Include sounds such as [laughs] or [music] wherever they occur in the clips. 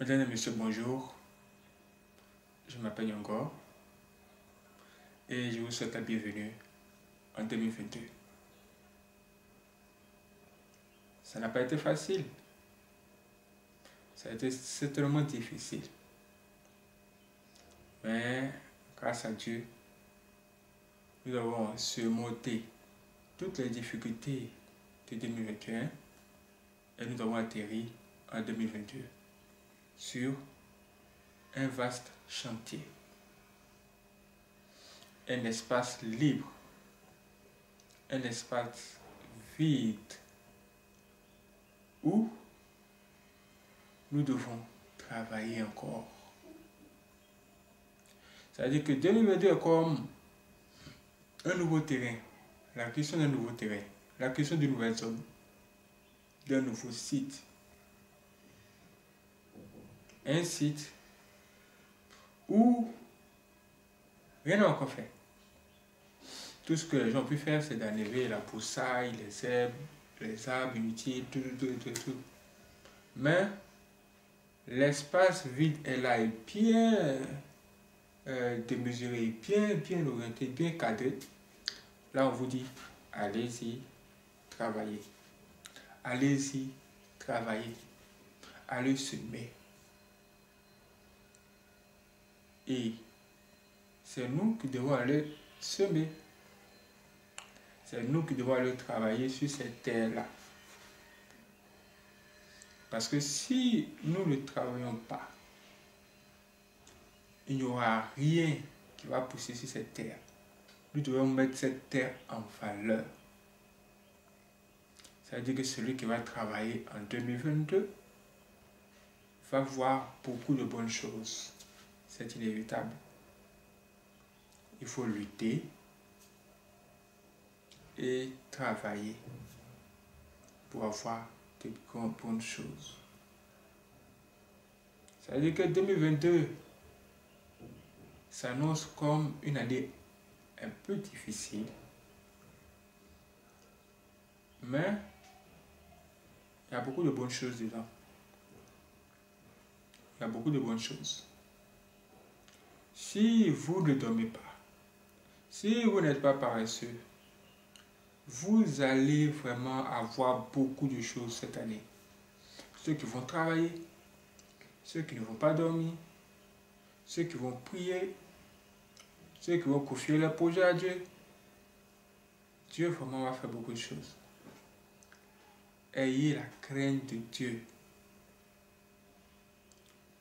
Mesdames et messieurs, bonjour. Je m'appelle Yongor et je vous souhaite la bienvenue en 2022. Ça n'a pas été facile. Ça a été certainement difficile. Mais grâce à Dieu, nous avons surmonté toutes les difficultés de 2021 et nous avons atterri en 2022 sur un vaste chantier, un espace libre, un espace vide où nous devons travailler encore. C'est-à-dire que 2022 est comme un nouveau terrain, la question d'un nouveau terrain, la question d'une nouvelle zone, d'un nouveau site. Un site où rien n'a encore fait. Tout ce que les gens ont pu faire, c'est d'enlever la poussaille, les herbes, les arbres inutiles, tout, tout, tout, tout. Mais l'espace vide est là et bien euh, démesuré, bien, bien orienté, bien cadré. Là, on vous dit, allez-y, travaillez. Allez-y, travaillez. Allez semer. Et c'est nous qui devons aller semer. C'est nous qui devons aller travailler sur cette terre-là. Parce que si nous ne travaillons pas, il n'y aura rien qui va pousser sur cette terre. Nous devons mettre cette terre en valeur. Ça veut dire que celui qui va travailler en 2022 va voir beaucoup de bonnes choses. C'est inévitable. Il faut lutter et travailler pour avoir de bonnes choses. Ça veut dire que 2022 s'annonce comme une année un peu difficile, mais il y a beaucoup de bonnes choses dedans. Il y a beaucoup de bonnes choses. Si vous ne dormez pas, si vous n'êtes pas paresseux, vous allez vraiment avoir beaucoup de choses cette année. Ceux qui vont travailler, ceux qui ne vont pas dormir, ceux qui vont prier, ceux qui vont confier leur projet à Dieu. Dieu vraiment va faire beaucoup de choses. Ayez la crainte de Dieu.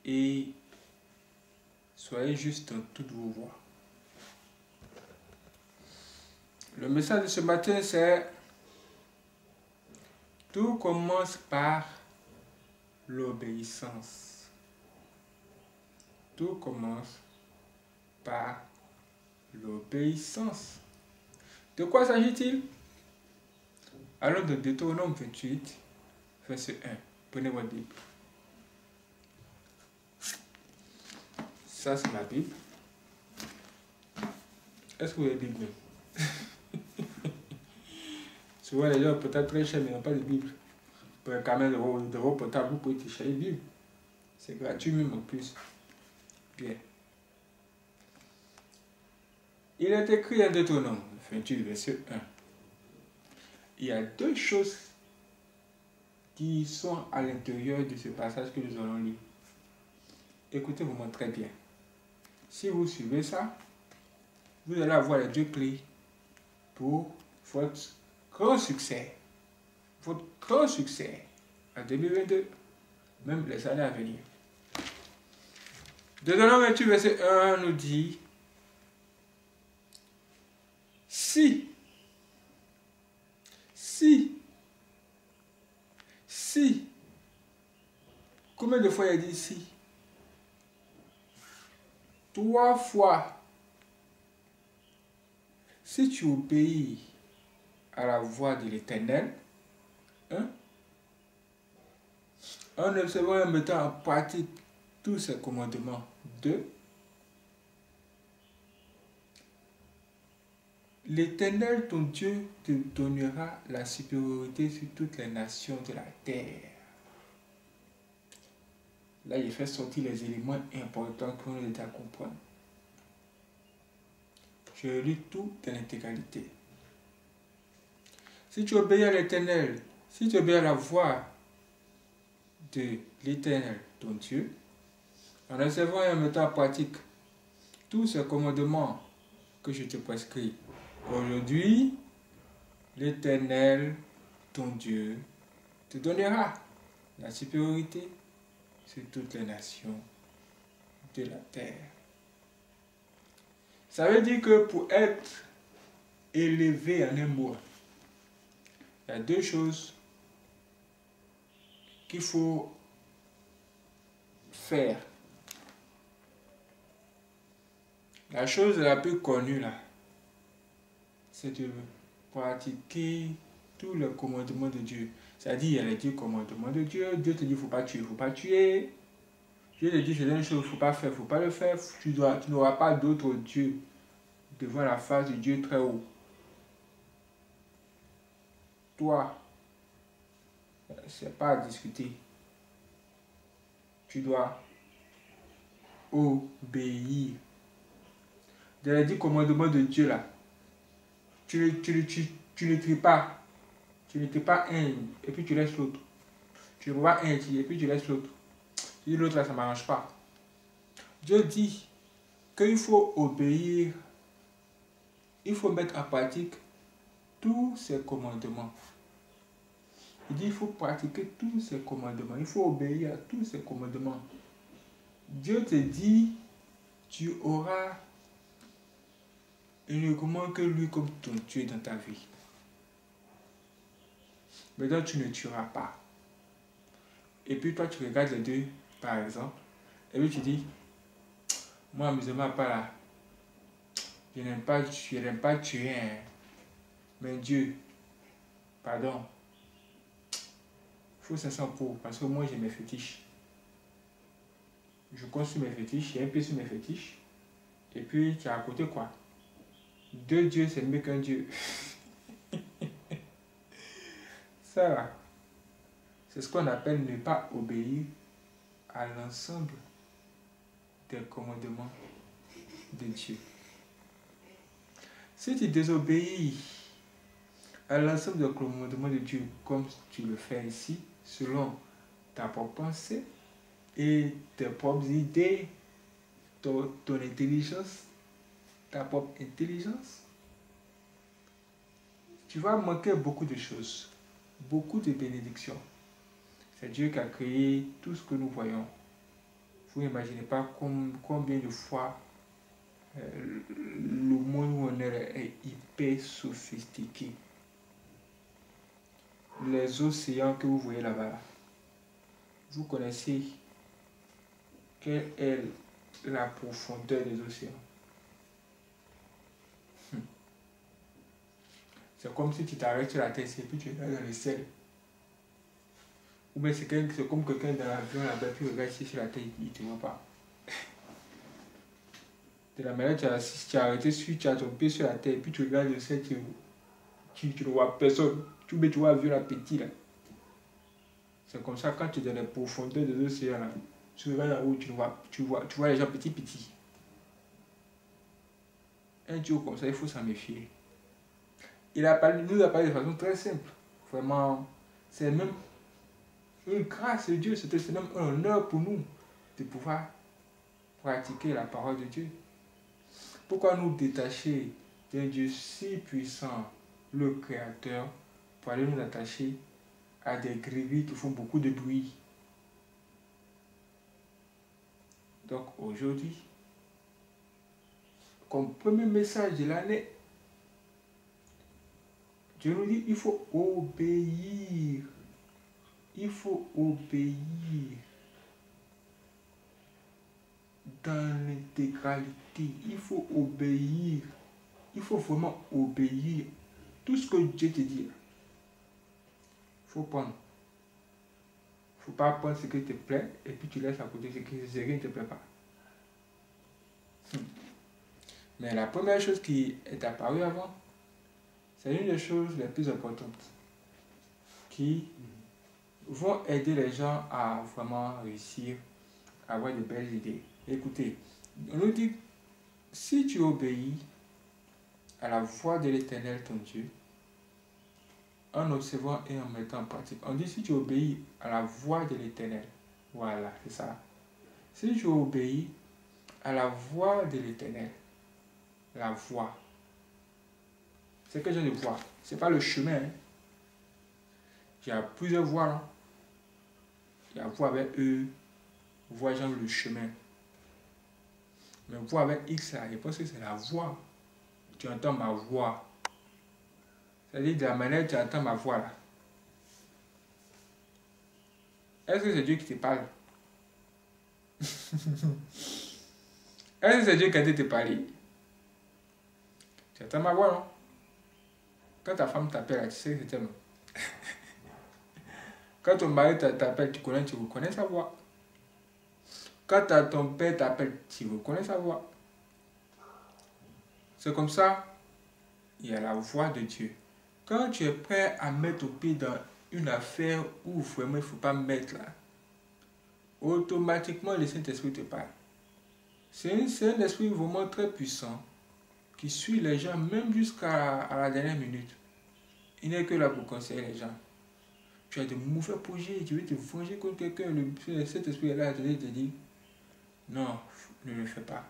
Et soyez juste dans toutes vos voies. Le message de ce matin, c'est tout commence par l'obéissance. Tout commence par l'obéissance. De quoi s'agit-il? Allons de Deutéronome 28, verset 1. Prenez votre Bible. Ça, c'est ma Bible. Est-ce que vous avez la Bible [laughs] Souvent, les gens peut-être très chers, mais n'ont pas de Bible. Pour un camion de vos, portables, vous pouvez télécharger une Bible. C'est gratuit même en plus. Bien. Il est écrit en Deutéronome 28, verset 1. Il y a deux choses qui sont à l'intérieur de ce passage que nous allons lire. Écoutez-moi très bien. Si vous suivez ça, vous allez avoir les deux clés pour votre grand succès. Votre grand succès en 2022, même les années à venir. Deutéronome 28, verset 1 nous dit si, si, si, combien de fois il a dit si? Trois fois. Si tu obéis à la voix de l'Éternel, hein, en observant et en mettant en pratique tous ces commandements, deux, L'Éternel, ton Dieu, te donnera la supériorité sur toutes les nations de la terre. Là, il fait sortir les éléments importants qu'on est à comprendre. Je lis tout dans l'intégralité. Si tu obéis à l'éternel, si tu obéis à la voix de l'éternel, ton Dieu, en recevant et en mettant en pratique tous ces commandements que je te prescris aujourd'hui, l'éternel, ton Dieu, te donnera la supériorité sur toutes les nations de la terre. Ça veut dire que pour être élevé en un mot, il y a deux choses qu'il faut faire. La chose la plus connue là, c'est de pratiquer tous les commandements de Dieu. C'est-à-dire, il y a les dix commandements de Dieu. Dieu te dit, il ne faut pas tuer, il ne faut pas tuer. Dieu te dit, c'est une chose, il ne faut pas faire, il ne faut pas le faire. Tu, tu n'auras pas d'autre Dieu devant la face de Dieu très haut. Toi, c'est pas à discuter. Tu dois obéir. Dans les dix commandements de Dieu là, tu, tu, tu, tu ne tries pas. Tu ne pas un et puis tu laisses l'autre. Tu ne vois pas un et puis tu laisses l'autre. Tu l'autre là, ça ne m'arrange pas. Dieu dit qu'il faut obéir, il faut mettre en pratique tous ces commandements. Il dit qu'il faut pratiquer tous ces commandements. Il faut obéir à tous ces commandements. Dieu te dit, tu auras uniquement que lui comme ton Dieu dans ta vie. Maintenant, tu ne tueras pas. Et puis toi, tu regardes les deux, par exemple, et puis tu dis, moi, amusez-moi pas là. Je n'aime pas, pas tuer, hein. mais Dieu, pardon, faut ça pour, parce que moi, j'ai mes fétiches. Je construis mes fétiches, j'ai un pied sur mes fétiches, et puis tu as à côté quoi Deux dieux, c'est mieux qu'un dieu. [laughs] c'est ce qu'on appelle ne pas obéir à l'ensemble des commandements de Dieu. Si tu désobéis à l'ensemble des commandements de Dieu comme tu le fais ici, selon ta propre pensée et tes propres idées, ton, intelligence, ta propre intelligence, tu vas manquer beaucoup de choses beaucoup de bénédictions. C'est Dieu qui a créé tout ce que nous voyons. Vous n'imaginez pas combien de fois euh, le monde où on est est hyper sophistiqué. Les océans que vous voyez là-bas, vous connaissez quelle est la profondeur des océans. C'est comme si tu t'arrêtes sur la tête et puis tu regardes dans le ciel. Ou bien c'est comme quelqu'un dans l'avion là-bas, puis regarde ici sur la tête, il ne te voit pas. De la manière tu tu as arrêté sur, tu as ton sur la tête, puis tu regardes le ciel, tu, tu, ne vois personne. Tu, tu vois l'avion là petit là. C'est comme ça quand tu es dans les profondeurs de l'océan là, tu regardes là-haut, tu vois, tu vois, tu vois les gens petits petits. Un jour comme ça, il faut s'en méfier il a parlé, nous a parlé de façon très simple. Vraiment, c'est même une grâce de Dieu, c'est même un honneur pour nous de pouvoir pratiquer la parole de Dieu. Pourquoi nous détacher d'un Dieu si puissant, le Créateur, pour aller nous attacher à des grévis qui font beaucoup de bruit? Donc aujourd'hui, comme premier message de l'année, Dieu nous dit, il faut obéir. Il faut obéir dans l'intégralité. Il faut obéir. Il faut vraiment obéir. Tout ce que Dieu te dit. Il faut prendre. Il ne faut pas prendre ce qui te plaît et puis tu laisses à côté ce qui ne te plaît pas. Hmm. Mais la première chose qui est apparue avant, c'est une des choses les plus importantes qui vont aider les gens à vraiment réussir avoir de belles idées. Écoutez, on nous dit, si tu obéis à la voix de l'Éternel, ton Dieu, en observant et en mettant en pratique. On dit si tu obéis à la voix de l'Éternel. Voilà, c'est ça. Si tu obéis à la voix de l'Éternel, la voix, c'est que j'ai de voix. Ce n'est pas le chemin. Hein. Il y a plusieurs voies là. Il y a voix avec E, voix genre le chemin. Mais voix avec X là, je pense que c'est la voix. Tu entends ma voix. C'est-à-dire de la manière dont tu entends ma voix là. Est-ce que c'est Dieu qui te parle? [laughs] Est-ce que c'est Dieu qui a dit te Tu entends ma voix, non? Quand ta femme t'appelle, tu sais que c'est elle. [laughs] Quand ton mari t'appelle, tu connais, tu reconnais sa voix. Quand ton père t'appelle, tu reconnais sa voix. C'est comme ça, il y a la voix de Dieu. Quand tu es prêt à mettre au pied dans une affaire où vraiment il ne faut pas mettre là, automatiquement le Saint-Esprit te parle. C'est un, esprit vraiment très puissant qui suit les gens même jusqu'à la dernière minute. Il n'est que là pour conseiller les gens. Tu as de mauvais projets, tu veux te venger contre quelqu'un, le Saint-Esprit est là, te dit, non, ne le fais pas.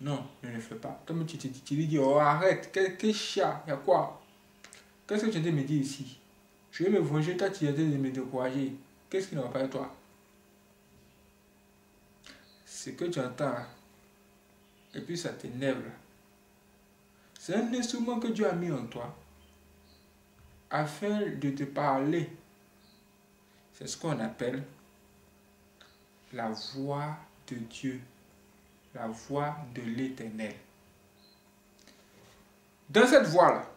Non, ne le fais pas. Toi, tu, tu, tu lui dis, oh arrête, quel, quel chat, il y a quoi? Qu'est-ce que tu as de me dire ici? Je vais me venger, toi tu as de me décourager. Qu'est-ce qui ne va pas avec toi? Ce que tu entends et puis ça t'énerve C'est un instrument que Dieu a mis en toi afin de te parler. C'est ce qu'on appelle la voix de Dieu, la voix de l'éternel. Dans cette voix-là,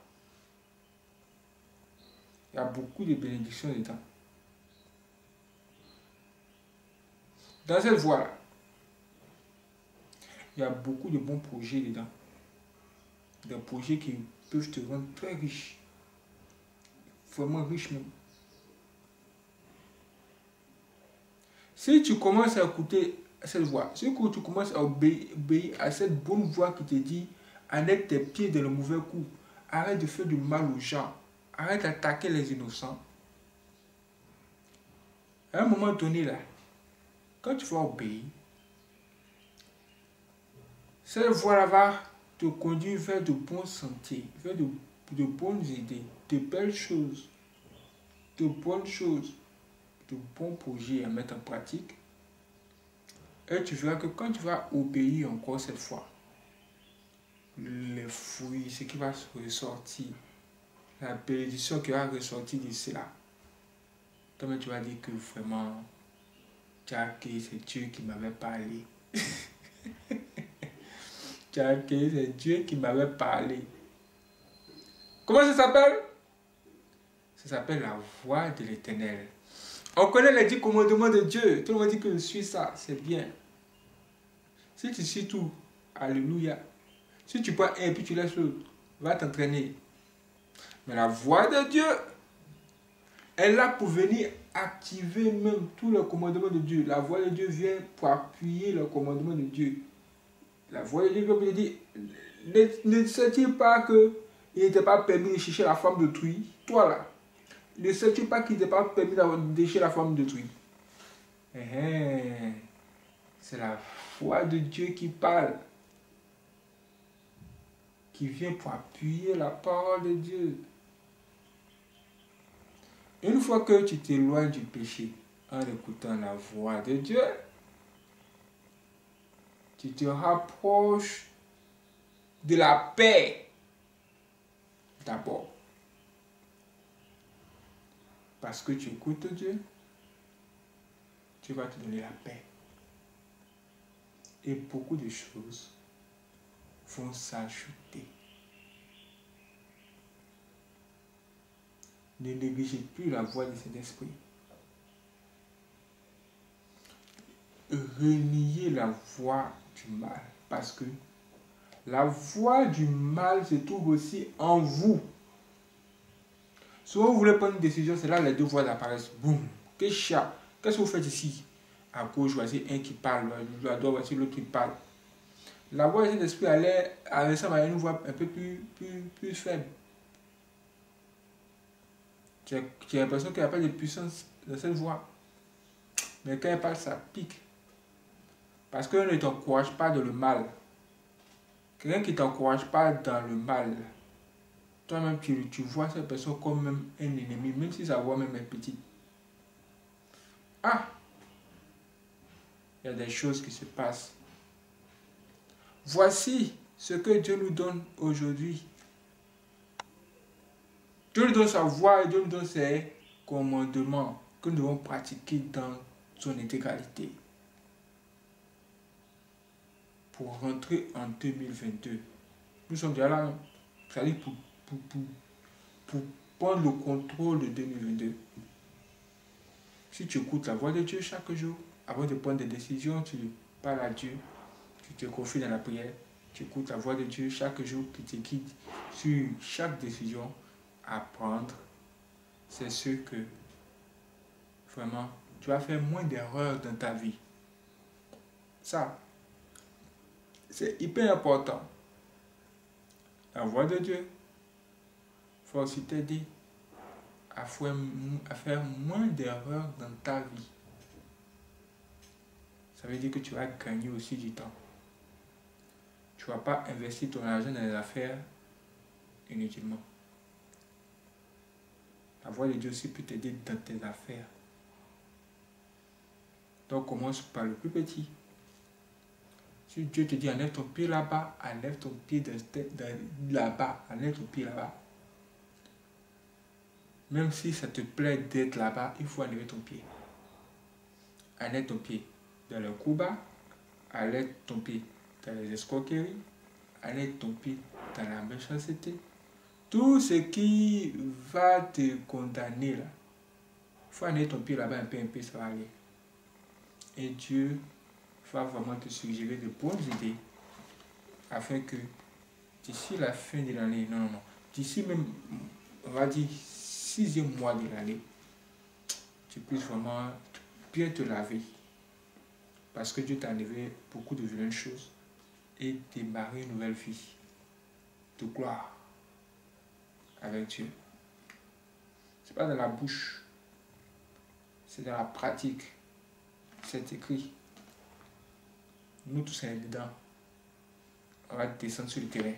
il y a beaucoup de bénédictions dedans. Dans cette voie-là, il y a beaucoup de bons projets dedans. Des projets qui peuvent te rendre très riche. Vraiment riche même. Si tu commences à écouter cette voix, si tu commences à obéir à cette bonne voix qui te dit arrête tes pieds dans le mauvais coup, arrête de faire du mal aux gens, Arrête d'attaquer les innocents. À un moment donné, là, quand tu vas obéir, cette voie-là va te conduire vers de bons sentiers, vers de, de bonnes idées, de belles choses, de bonnes choses, de bons projets à mettre en pratique. Et tu verras que quand tu vas obéir encore cette fois, les fruits, ce qui va ressortir, la bénédiction qui va ressortir de cela. Toi, tu vas dire que vraiment, c'est Dieu qui m'avait parlé. [laughs] c'est Dieu qui m'avait parlé. Comment ça s'appelle? Ça s'appelle la voix de l'éternel. On connaît les dix commandements de Dieu. Tout le monde dit que je suis ça, c'est bien. Si tu suis tout, alléluia. Si tu prends un et puis tu laisses l'autre, va t'entraîner. Mais la voix de Dieu est là pour venir activer même tout le commandement de Dieu. La voix de Dieu vient pour appuyer le commandement de Dieu. La voix de Dieu vient pour dire, ne, sais-tu pas qu'il n'était pas permis de chercher la femme d'autrui? Toi là, ne sais-tu pas qu'il n'était pas permis de chercher la femme d'autrui? Eh, eh, C'est la voix de Dieu qui parle, qui vient pour appuyer la parole de Dieu. Une fois que tu t'éloignes du péché en écoutant la voix de Dieu, tu te rapproches de la paix d'abord. Parce que tu écoutes Dieu, tu vas te donner la paix. Et beaucoup de choses vont s'ajouter. Ne négligez plus la voix de cet Reniez la voix du mal. Parce que la voix du mal se trouve aussi en vous. Souvent, vous voulez prendre une décision, c'est là les deux voix apparaissent. Boum. Qu'est-ce que vous faites ici? À gauche, voici un qui parle. À droite, voici l'autre qui parle. La voix de cet esprit allait ressemble à une voix un peu plus, plus, plus faible. Tu as, l'impression qu'il n'y a pas de puissance dans cette voix. Mais quand elle parle, ça pique. Parce qu'elle ne t'encourage pas dans le mal. Quelqu'un qui ne t'encourage pas dans le mal, toi-même, tu, tu, vois cette personne comme même un ennemi, même si sa voix même est petite. Ah Il y a des choses qui se passent. Voici ce que Dieu nous donne aujourd'hui. Dieu nous donne sa voix et Dieu nous donne ses commandements que nous devons pratiquer dans son intégralité pour rentrer en 2022. Nous sommes déjà là, c'est-à-dire pour, pour, pour, pour prendre le contrôle de 2022. Si tu écoutes la voix de Dieu chaque jour, avant de prendre des décisions, tu parles à Dieu, tu te confies dans la prière, tu écoutes la voix de Dieu chaque jour qui te guide sur chaque décision à prendre. C'est ce que vraiment tu vas faire moins d'erreurs dans ta vie. Ça, c'est hyper important. La voix de Dieu faut aussi t'aider à faire moins d'erreurs dans ta vie. Ça veut dire que tu vas gagner aussi du temps. Tu ne vas pas investir ton argent dans les affaires inutilement. La voix de Dieu aussi peut t'aider dans tes affaires. Donc commence par le plus petit. Dieu te dit enlève ton pied là-bas, enlève ton pied là-bas, enlève ton pied là-bas. Même si ça te plaît d'être là-bas, il faut enlever ton pied. Enlève ton pied dans le bas, enlève ton pied dans les escroqueries, enlève ton pied dans la méchanceté. Tout ce qui va te condamner là, il faut enlever ton pied là-bas un peu, un peu, ça va aller. Et Dieu va vraiment te suggérer de bonnes idées afin que d'ici la fin de l'année, non, non, non, d'ici même, on va dire, sixième mois de l'année, tu puisses vraiment bien te laver. Parce que Dieu t'a enlevé beaucoup de vilaines choses et démarrer une nouvelle vie de gloire avec Dieu. C'est pas dans la bouche, c'est dans la pratique. C'est écrit. Nous tous, on dedans. On va descendre sur le terrain.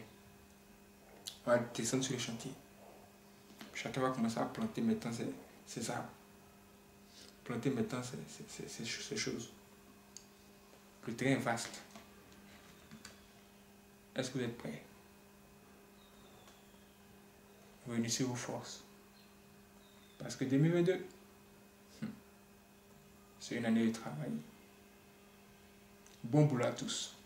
On va descendre sur le chantier. Chacun va commencer à planter maintenant c'est ça. Planter maintenant ces choses. Le terrain est vaste. Est-ce que vous êtes prêts? Réunissez vos forces. Parce que 2022, c'est une année de travail. Bon boulot à tous.